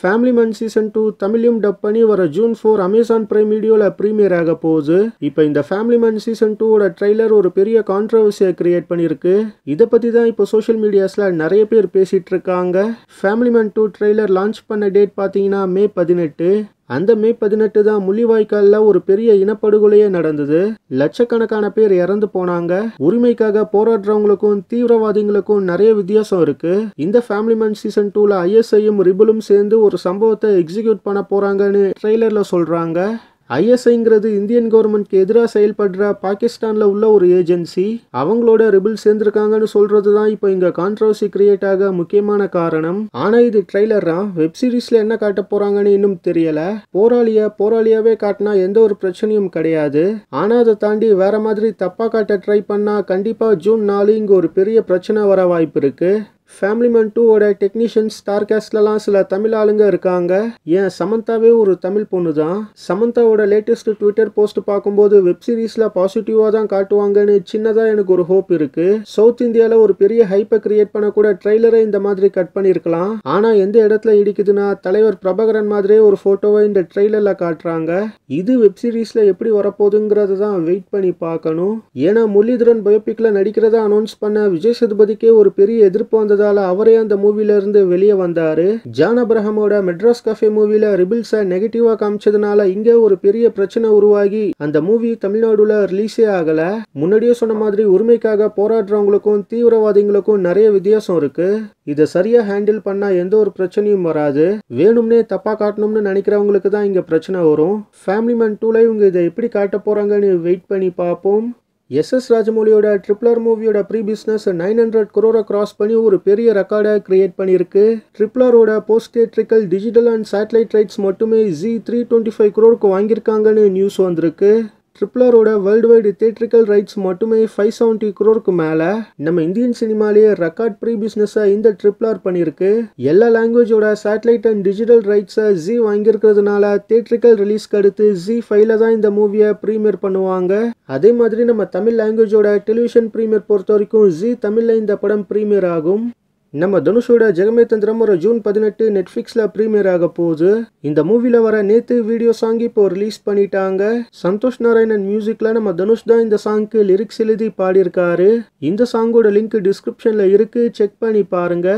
Family man season two தமிழையும் dub பண்ணி வர ஜூன் ஃபோர் அமேசான் பிரைம் வீடியோவில் ப்ரீமியர் ஆக போகுது. இப்போ இந்த ஃபேமிலி மேன் சீசன் டூவோட ட்ரைலர் ஒரு பெரிய கான்ட்ரவர்சியை கிரியேட் பண்ணியிருக்கு. இதை பற்றி தான் இப்போ சோஷியல் மீடியாஸில் நிறைய பேர் பேசிகிட்டு இருக்காங்க. Family man two trailer launch பண்ண டேட் பார்த்தீங்கன்னா மே பதினெட்டு. அந்த மே பதினெட்டு தான் முள்ளிவாய்க்காலில் ஒரு பெரிய இனப்படுகொலையே நடந்தது. லட்சக்கணக்கான பேர் இறந்து போனாங்க. உரிமைக்காக போராடுறவங்களுக்கும் தீவிரவாதிகளுக்கும் நிறைய வித்தியாசம் இருக்கு. இந்த ஃபேமிலி மேன் சீசன் டூல ஐஎஸ்ஐயும் ரிபலும் சேர்ந்து ஒரு சம்பவத்தை எக்ஸிக்யூட் பண்ண போறாங்கன்னு ட்ரெய்லர்ல சொல்றாங்க. ஐஎஸ்ஐங்கிறது இந்தியன் கவர்மெண்ட்க்கு எதிராக செயல்படுற பாகிஸ்தானில் உள்ள ஒரு ஏஜென்சி. அவங்களோட ரிபிள் சேர்ந்திருக்காங்கன்னு சொல்கிறது தான் இப்போ இங்கே கான்ட்ரவர்சி கிரியேட் ஆக முக்கியமான காரணம். ஆனால் இது ட்ரெய்லர் தான் வெப் சீரிஸில் என்ன காட்ட போகிறாங்கன்னு இன்னும் தெரியலை. போராளியை போராளியாகவே காட்டினா எந்த ஒரு பிரச்சனையும் கிடையாது. ஆனால் அதை தாண்டி வேற மாதிரி தப்பாக காட்ட ட்ரை பண்ணால் கண்டிப்பாக ஜூன் நாலு இங்கே ஒரு பெரிய பிரச்சனை வர வாய்ப்பு இருக்குது ஃபேமிலிமேன் டூவோட டெக்னீஷியன்ஸ் ஸ்டார் கேஸ்ட்லலாம் சில தமிழ் ஆளுங்க இருக்காங்க. ஏன் சமந்தாவே ஒரு தமிழ் பொண்ணு தான் சமந்தாவோட லேட்டஸ்ட் ட்விட்டர் போஸ்ட் பார்க்கும்போது வெப் சீரிஸில் பாசிட்டிவாக தான் காட்டுவாங்கன்னு சின்னதாக எனக்கு ஒரு ஹோப் இருக்கு. சவுத் இந்தியாவில் ஒரு பெரிய ஹைப்பை கிரியேட் பண்ண கூட ட்ரெய்லரை இந்த மாதிரி கட் பண்ணியிருக்கலாம். ஆனால் எந்த இடத்துல இடிக்குதுன்னா தலைவர் பிரபகரன் மாதிரியே ஒரு ஃபோட்டோவை இந்த ட்ரெய்லரில் காட்டுறாங்க. இது வெப் சீரிஸில் எப்படி வரப்போகுதுங்கிறத தான் வெயிட் பண்ணி பார்க்கணும். ஏன்னா முரளிதரன் பயோபிக்கில் நடிக்கிறதா அனௌன்ஸ் பண்ண விஜய் சதுபதிக்கே ஒரு பெரிய எதிர்ப்பு வந்தது இருந்ததால அவரே அந்த மூவில இருந்து வெளியே வந்தாரு. ஜான் அப்ரஹமோட மெட்ராஸ் கஃபே மூவில ரிபிள்ஸை நெகட்டிவா காமிச்சதுனால இங்க ஒரு பெரிய பிரச்சனை உருவாகி அந்த மூவி தமிழ்நாடுல ரிலீஸே ஆகல. முன்னாடியே சொன்ன மாதிரி உரிமைக்காக போராடுறவங்களுக்கும் தீவிரவாதிகளுக்கும் நிறைய வித்தியாசம் இருக்கு. இதை சரியா ஹேண்டில் பண்ணா எந்த ஒரு பிரச்சனையும் வராது. வேணும்னே தப்பா காட்டணும்னு நினைக்கிறவங்களுக்கு தான் இங்க பிரச்சனை வரும். ஃபேமிலி மேன் டூல இவங்க இதை எப்படி காட்ட போறாங்கன்னு வெயிட் பண்ணி பார்ப்போம். எஸ் எஸ் ராஜமௌலியோட ட்ரிப்ளர் மூவியோட ப்ரீ பிஸ்னஸ் நைன் ஹண்ட்ரட் குரோரை கிராஸ் பண்ணி ஒரு பெரிய ரெக்கார்டை கிரியேட் பண்ணியிருக்கு. ட்ரிப்ளரோட post theatrical digital and satellite rights மட்டுமே ஜி த்ரீ டுவெண்ட்டி ஃபைவ் குரோருக்கு வாங்கியிருக்காங்கன்னு நியூஸ் வந்திருக்கு. ட்ரிப்ளரோட வேர்ல்டு வைடு தேட்ரிக்கல் ரைட்ஸ் மட்டுமே ஃபைவ் செவன்ட்டி குரோருக்கு மேலே. நம்ம இந்தியன் சினிமாலேயே ரெக்கார்ட் ப்ரீ பிஸ்னஸை இந்த ட்ரிப்ளர் பண்ணியிருக்கு எல்லா லாங்குவேஜோட சேட்டலைட் அண்ட் டிஜிட்டல் ரைட்ஸை ஜி வாங்கியிருக்கிறதுனால தேட்ரிக்கல் ரிலீஸ்க்கு அடுத்து ஜி ஃபைவ்ல தான் இந்த மூவியை ப்ரீமியர் பண்ணுவாங்க. அதே மாதிரி நம்ம தமிழ் லாங்குவேஜோட டெலிவிஷன் ப்ரீமியர் பொறுத்த வரைக்கும் ஜி தமிழில் இந்த படம் ப்ரீமியர் ஆகும். நம்ம தனுஷோட ஜெகமே தந்திரம் ஒரு ஜூன் பதினெட்டு நெட்ஃப்ளிக்ஸில் ப்ரீமியர் ஆக போகுது. இந்த மூவியில் வர நேத்து வீடியோ சாங் இப்போ ரிலீஸ் பண்ணிட்டாங்க. சந்தோஷ் நாராயணன் மியூசிக்கில் நம்ம தனுஷ் தான் இந்த சாங்க்கு லிரிக்ஸ் எழுதி பாடியிருக்காரு. இந்த சாங்கோட லிங்க் டிஸ்கிரிப்ஷனில் இருக்கு. செக் பண்ணி பாருங்க.